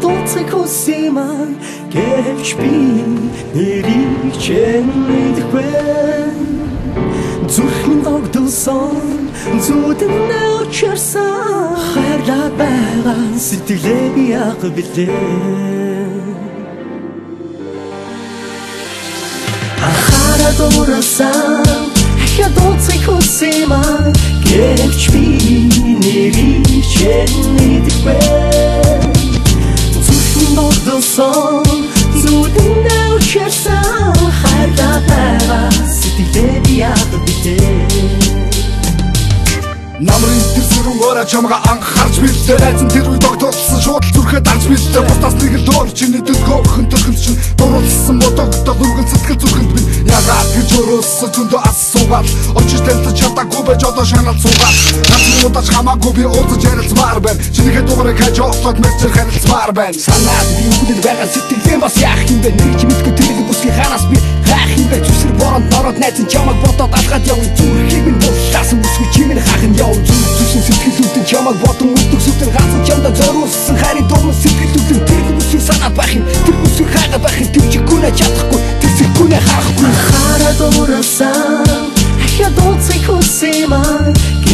дууцыг хүсэмэн гэвч би нэрийг чэнэдэхгүй зүрхэн догдсон зүудэн очирсан хайрлаа байгаа сэтгэлээ би яг билээ Ахара дуурасан ахя дууцыг хүсэмэн гэвч би нэрийг чэнэдэхгүй зүрхэн догдсон зүудэн очирсан хайрлаа байгаа сэтгэлээ би яг билээ Намрын тэр сүрэн өрөө чамга анхаарч билээ Найзан тэр үе тогтолсон шууд л зүрхээ дарж билээ Бусдаас нэг л дөр чиний дөлгөө өхөн төрхөн чинь Дуруулсан бодогдол үргэн сэтгэл зүрхэнд минь Ягаад гэж өрөөссөн зөндөө ас суугаад байж одоо шаналт суугаад Ганц удаач хамаагүй би уулзаж ярилцмаар байна. Чинийхээ дугаарыг хаж офлоод мессеж харилцмаар байна. Санаад би үгнэл байгаа сэтгэлээ бас яах юм бэ? Нэг ч мэдгүй тэрэг бүсгийн ханаас би хайх юм бэ? Зүсэр боронд нороод найзан чамаг бодоод алгаад явна Зүрхийг минь буллаасан үсгүй чимэн хахан яв. Зүсэн сэтгэлүүдэн чамаг бодон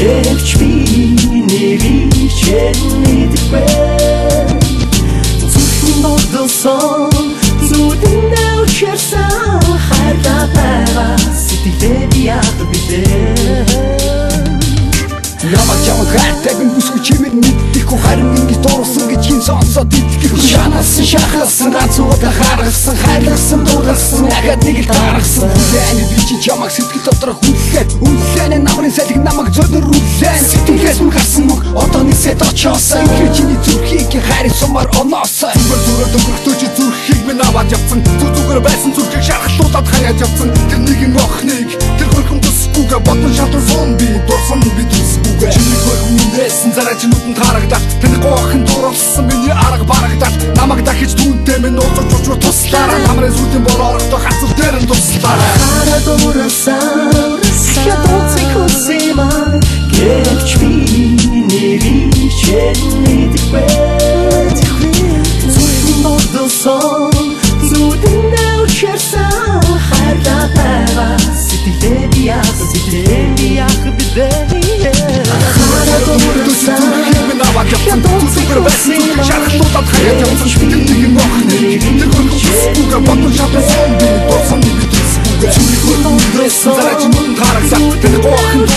гэвч би нэрийг чэнэдэхгүй зүрхэн догдсон зүудэн очирсан хайрлаа байгаа. Сэтгэлээ би яг билээ Намаг чамаг хайртай би бүсгүй чимэр мэддэхгүй харин ингэж дуурсан гэж хин сонсоод итгэх Шахалсан ганц удаа харгасан хайрласан дуулсан ягаад нэг л даргасан Хүлээний би чи чамаг сэтгэл доторх хүлээн Хүлээн намрын салхи намайг зөдөр үлээн Сэтгэлээс мөн гарсан мөг одоо нисэд очоосаа Ингээ чиний зүрхийг хайрын сумаар оноосаа Зүгээр зүгээр дөнгөртөө чи зүрхийг минь аваад явцсан Зүг зүгээр байсан зүрхийг шархлуулаад хаяад явцсан Тэр нэгэн охныг тэр хөрхөн төсгүйгээ бодон шатан сон би дурсан би төсгүйгээ Чиний хөрхөн нээсэн зарай чинүүдэнд харагдаад Таны гоохын дурлсан миний арга барагдаад Намайг дахиж түүнтэй минь уулзаж очвол туслаараа Намрын сүлийн бор орохдоо хацар дээр нь туслаараа Хара дуурасан ахя дууцыг хүсэмэн гэвч би нэрийг чэнэдэхгүй зүрхэн догдсон зүудэн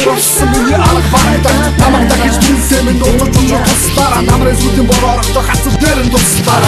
дурлсан миний алга барагдаад Намайг дахиж уулзаж очвол туслаараа Намрын сүлийн бор орохдоо хацар дээр нь туслаараа